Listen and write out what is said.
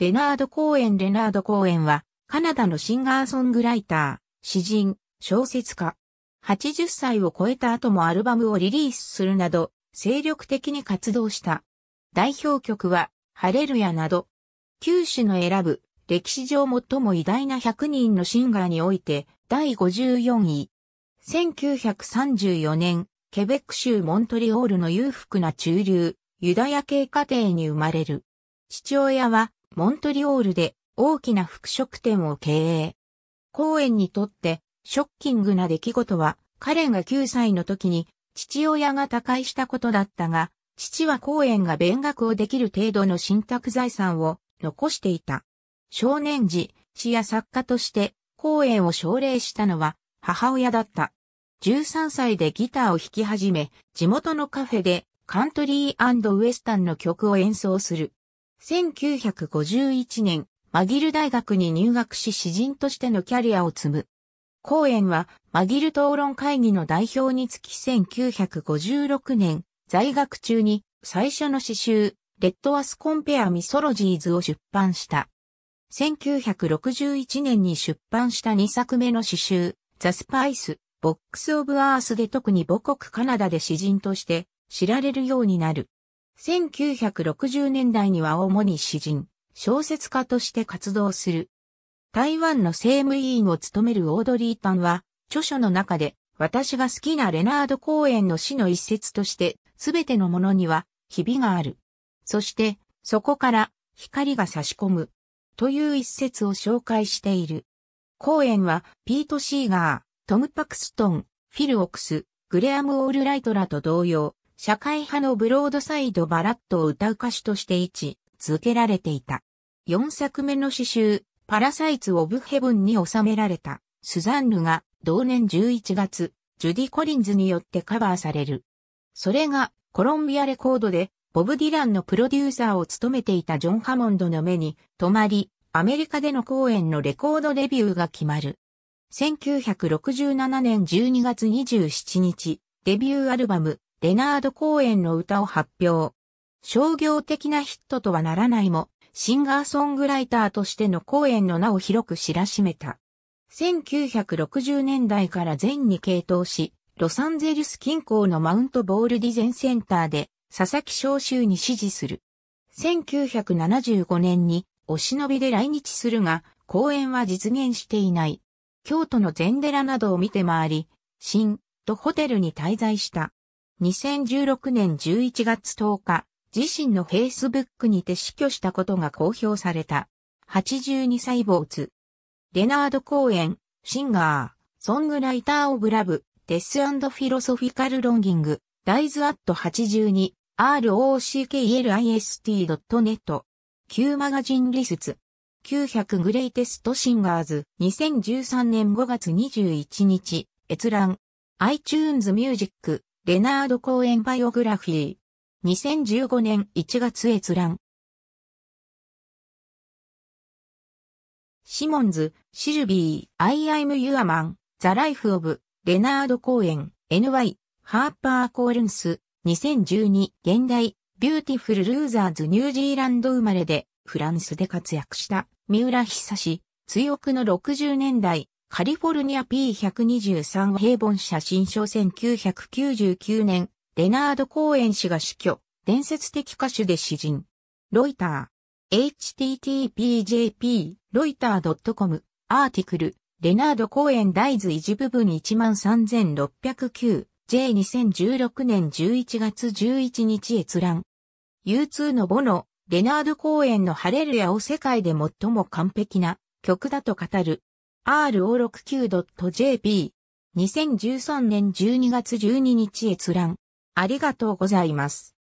レナード・コーエン・レナード・コーエンは、カナダのシンガーソングライター、詩人、小説家。80歳を超えた後もアルバムをリリースするなど、精力的に活動した。代表曲は、ハレルヤなど、九種の選ぶ、歴史上最も偉大な100人のシンガーにおいて、第54位。1934年、ケベック州モントリオールの裕福な中流、ユダヤ系家庭に生まれる。父親は、モントリオールで大きな服飾店を経営。公園にとって、ショッキングな出来事は、彼が9歳の時に、父親が他界したことだったが、父は公園が勉学をできる程度の信託財産を残していた。少年時、詩や作家として公園を奨励したのは母親だった。13歳でギターを弾き始め、地元のカフェでカントリーウエスタンの曲を演奏する。1951年、マギル大学に入学し詩人としてのキャリアを積む。コーエンはマギル討論会議の代表につき1956年、在学中に最初の詩集、 Let Us Compare Mythologies を出版した。1961年に出版した2作目の詩集、 The Spice-Box of Earth で特に母国カナダで詩人として知られるようになる。1960年代には主に詩人、小説家として活動する。台湾の政務委員を務めるオードリー・タンは、著書の中で私が好きなレナード公演の詩の一節として、すべてのものには、ひびがある。そして、そこから光が差し込む。という一節を紹介している。公演は、ピート・シーガー、トム・パクストン、フィル・オクス、グレアム・オールライトらと同様、社会派のブロードサイド・バラットを歌う歌手として位置、付けられていた。4作目の詩集、パラサイツ・オブ・ヘブンに収められた、スザンヌが、同年11月、ジュディ・コリンズによってカバーされる。それが、コロンビアレコードで、ボブ・ディランのプロデューサーを務めていたジョン・ハモンドの目に止まり、アメリカでの公演のレコードレビューが決まる。1967年12月27日、デビューアルバム、レナード公演の歌を発表。商業的なヒットとはならないも、シンガーソングライターとしての公演の名を広く知らしめた。1960年代から全に傾倒し、ロサンゼルス近郊のマウントボールディゼンセンターで佐々木召集に指示する。1975年にお忍びで来日するが、公演は実現していない。京都の禅寺などを見て回り、新とホテルに滞在した。2016年11月10日、自身のフェイスブックにて死去したことが公表された。82歳没。レナード・コーエン、シンガー、ソングライター・オブ・ラブ、デス・フィロソフィカル・ロンギング、ダイズ・アット82、ROCKLIST.net、Q マガジンリスツ。900グレイテストシンガーズ2013年5月21日閲覧 iTunes Music レナード・コーエンバイオグラフィー。2015年1月閲覧。シモンズ、シルビー、 I'm Your Man, The Life of レナード・コーエン NY ハーパーコリンズ。2012現代ビューティフルルーザーズニュージーランド生まれでフランスで活躍した三浦久志、追憶の60年代、カリフォルニア P123 平凡社新書1999年、レナード・コーエン氏が死去、伝説的歌手で詩人。ロイター。httpjp、ロイター .com、アーティクル、レナード・コーエン大豆維持部分13609、J2016 年11月11日閲覧。U2 のボノ、レナード公演のハレルヤを世界で最も完璧な曲だと語る ro69.jp。2013年12月12日閲覧ありがとうございます。